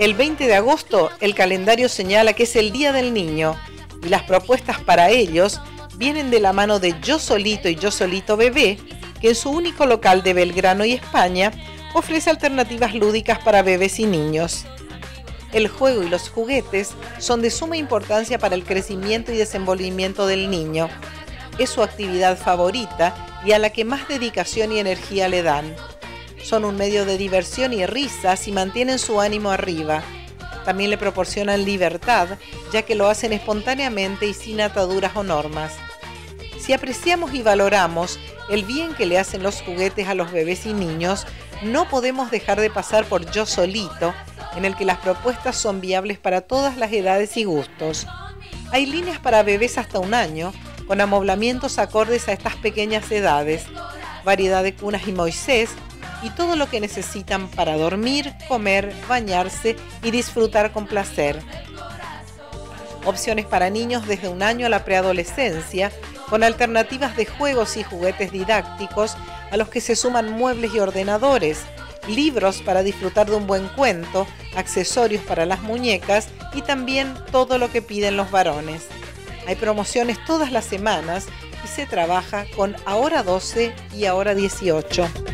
El 20 de agosto el calendario señala que es el Día del Niño y las propuestas para ellos vienen de la mano de Yo Solito y Yo Solito Bebé, que en su único local de Belgrano y España ofrece alternativas lúdicas para bebés y niños. El juego y los juguetes son de suma importancia para el crecimiento y desenvolvimiento del niño. Es su actividad favorita y a la que más dedicación y energía le dan. Son un medio de diversión y risas y mantienen su ánimo arriba. También le proporcionan libertad, ya que lo hacen espontáneamente y sin ataduras o normas. Si apreciamos y valoramos el bien que le hacen los juguetes a los bebés y niños, no podemos dejar de pasar por Yo Solito, en el que las propuestas son viables para todas las edades y gustos. Hay líneas para bebés hasta un año, con amoblamientos acordes a estas pequeñas edades, variedad de cunas y Moisés, y todo lo que necesitan para dormir, comer, bañarse y disfrutar con placer. Opciones para niños desde un año a la preadolescencia, con alternativas de juegos y juguetes didácticos a los que se suman muebles y ordenadores, libros para disfrutar de un buen cuento, accesorios para las muñecas y también todo lo que piden los varones. Hay promociones todas las semanas y se trabaja con ahora 12 y ahora 18.